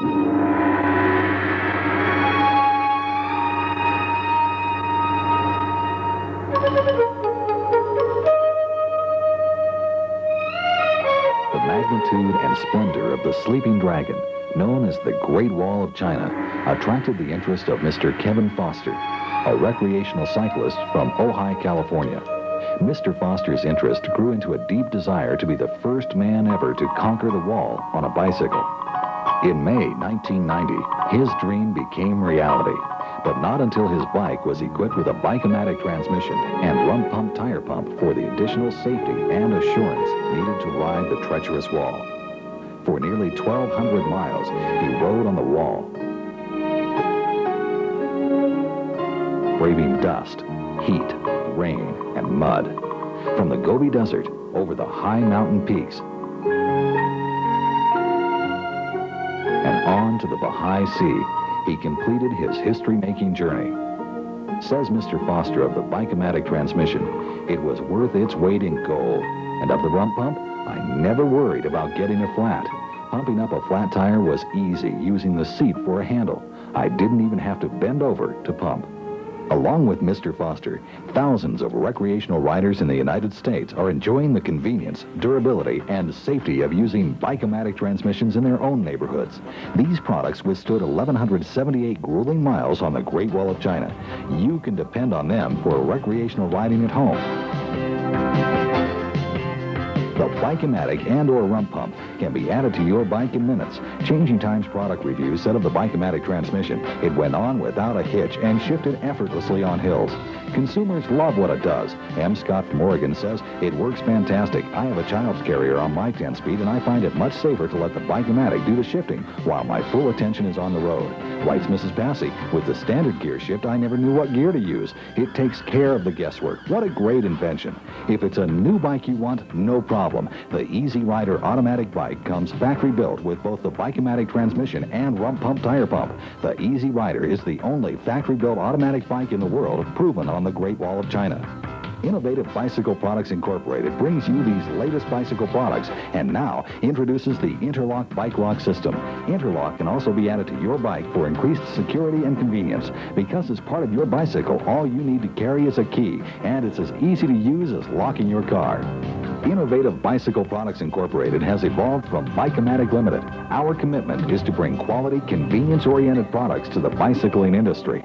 The magnitude and splendor of the sleeping dragon, known as the Great Wall of China, attracted the interest of Mr. Kevin Foster, a recreational cyclist from Ojai, California. Mr. Foster's interest grew into a deep desire to be the first man ever to conquer the wall on a bicycle. In May 1990, his dream became reality, but not until his bike was equipped with a Bike-O-Matic transmission and rump pump tire pump for the additional safety and assurance needed to ride the treacherous wall. For nearly 1,200 miles, he rode on the wall, braving dust, heat, rain, and mud. From the Gobi Desert over the high mountain peaks to the Bohai Sea, he completed his history-making journey. Says Mr. Foster of the Bike-O-Matic transmission, it was worth its weight in gold. And of the rump pump, I never worried about getting a flat. Pumping up a flat tire was easy using the seat for a handle. I didn't even have to bend over to pump. Along with Mr. Foster, thousands of recreational riders in the United States are enjoying the convenience, durability, and safety of using Bike-O-Matic transmissions in their own neighborhoods. These products withstood 1,178 grueling miles on the Great Wall of China. You can depend on them for recreational riding at home. The Bike-O-Matic and or rump pump can be added to your bike in minutes. Changing Times product review said of the Bike-O-Matic transmission, it went on without a hitch and shifted effortlessly on hills. Consumers love what it does. M. Scott Morgan says, it works fantastic. I have a child's carrier on my 10-speed and I find it much safer to let the Bike-O-Matic do the shifting while my full attention is on the road. Writes Mrs. Passy, with the standard gear shift, I never knew what gear to use. It takes care of the guesswork. What a great invention. If it's a new bike you want, no problem. The Easy Rider automatic bike comes factory built with both the Bike-O-Matic transmission and rump pump tire pump. The Easy Rider is the only factory built automatic bike in the world proven on the Great Wall of China. Innovative Bicycle Products Incorporated brings you these latest bicycle products and now introduces the Interlock Bike Lock System. Interlock can also be added to your bike for increased security and convenience. Because it's part of your bicycle, all you need to carry is a key, and it's as easy to use as locking your car. Innovative Bicycle Products Incorporated has evolved from Bike-O-Matic Limited. Our commitment is to bring quality, convenience-oriented products to the bicycling industry.